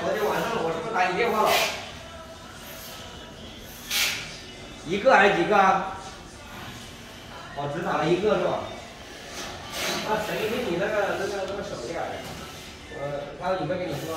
昨天晚上我是不是打你电话了？一个还是几个？我、哦、只打了一个是吧？那谁给你那个那个那个手链？我他有没有跟你说？